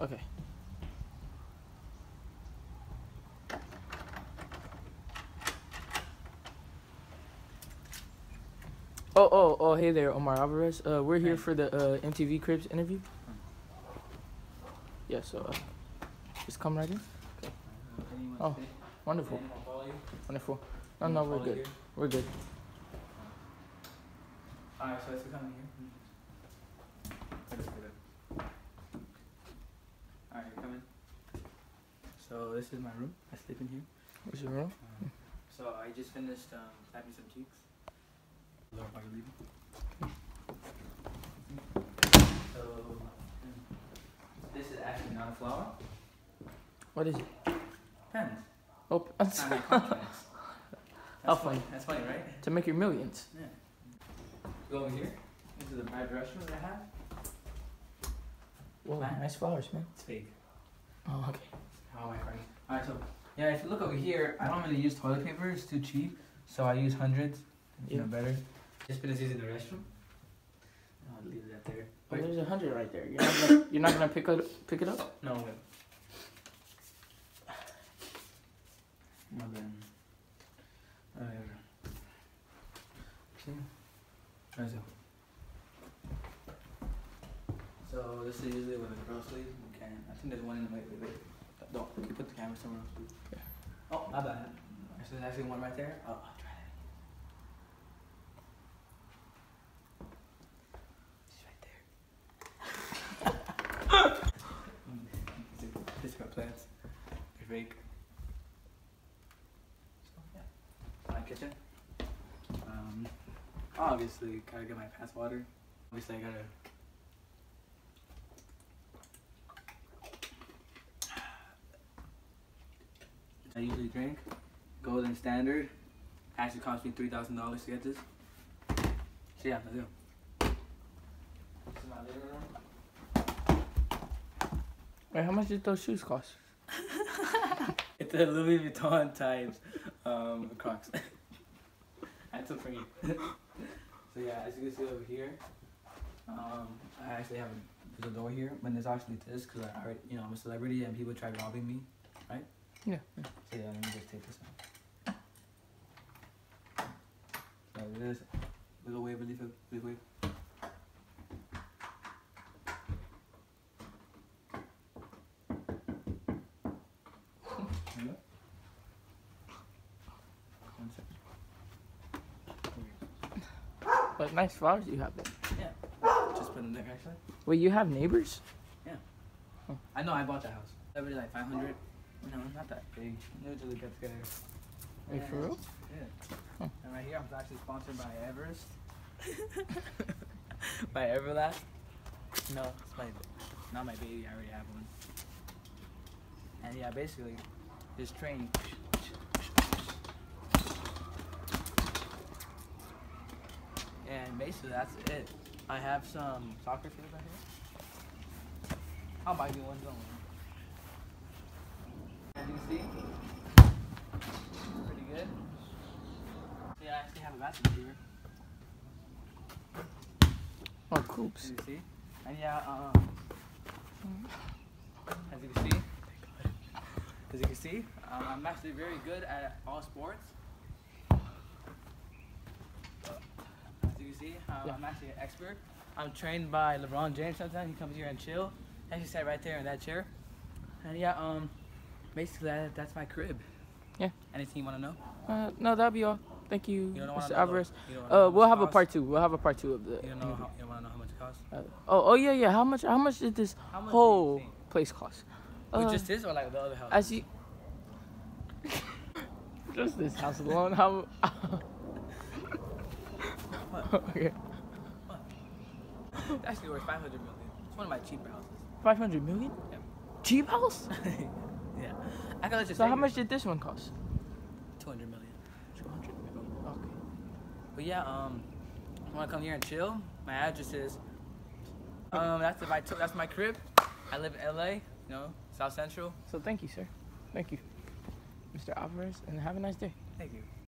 Okay. Oh, oh, oh, hey there, Omar Alvarez. Uh, we're here for the uh, MTV Cribs interview. Yeah, so uh, just come right in. Anyone Oh. Wonderful, Anyone follow you? wonderful. No, no, we're good. We're good. Alright, so let's come here. Let's get it. Alright, come in. So this is my room. I sleep in here. What's your room? Um, so I just finished um, tapping some cheeks. Lower body leaving. So this is actually not a flower. What is it? Pens. Oh, It's not my That's funny. funny. That's funny, right? to make your millions. Yeah. Go over here. This is the private restroom that I have. Whoa, Wow. nice flowers, man. It's fake. Oh, okay. Oh, How am I friends? Alright, so yeah, if you look over here, I don't really use toilet paper. It's too cheap, so I use hundreds. You know Yeah. better. Just because using the restroom. I'll leave that there. Oh, there's a hundred right there. You're not gonna, you're not gonna pick it, pick it up. no. Wait. Well then. Whatever. See? Right, so. So this is usually when the girl sleeps. We can. I think there's one in the wait, wait, wait. Don't. Can you put the camera somewhere else, please? Yeah. Oh, my bad. There's actually one right there. Oh, I'll try that. She's right there. this is my plants. They're fake. So yeah. My kitchen. Um, obviously gotta get my pants water. Obviously I gotta. I usually drink Golden Standard. Actually cost me three thousand dollars to get this. So yeah, let's go. This is my living room. Wait, how much did those shoes cost? It's a Louis Vuitton types um, Crocs. That's a free. so yeah, as you can see over here, um, I actually have a, there's a door here, but there's actually this because I already, you know, I'm a celebrity and people try robbing me, right? Yeah. Yeah, let me just take this out. So this little wave, relief, relief wave. There you go. One second. But nice flowers you have there. Yeah. Just put them there actually. Wait, you have neighbors? Yeah. I know I bought the house. That Everybody like 500. No, not that big. Usually get together. Wait, for real? Yeah. Huh. And right here, I'm actually sponsored by Everest. by Everlast. No, it's my, not my baby. I already have one. And yeah, basically, this train. And basically, that's it. I have some soccer fields right here. I'll buy you one, don't worry. As you see, pretty good. Yeah, I actually have a bathroom here. Oh, As coops. you see. And yeah, um, as you can see, as you can see, um, I'm actually very good at all sports. As you can see, um, Yeah. I'm actually an expert. I'm trained by LeBron James sometimes. He comes here and chill. And he sat right there in that chair. And yeah, um, basically that, that's my crib. Yeah. Anything you want to know? Uh, no, that'll be all. Thank you, You don't Mr. Alvarez. the- you don't wanna know Uh, we'll have it a part two. We'll have a part two of the. You don't know how, you don't want to know how much it costs? Uh, oh, oh yeah, yeah. How much? How much did this much whole place cost? Uh, just this or like the other house? as you. just this house alone. How? okay. It's actually worth 500 million. It's one of my cheaper houses. Five hundred million. Yep. Cheap house. yeah. I can let you So how much did this one cost? 200 million. Two hundred million. Okay. But yeah, um, I want to come here and chill. My address is, um, that's if I took, that's my crib. I live in LA, you know, South Central. So thank you, sir. Thank you, Mr. Alvarez, and have a nice day. Thank you.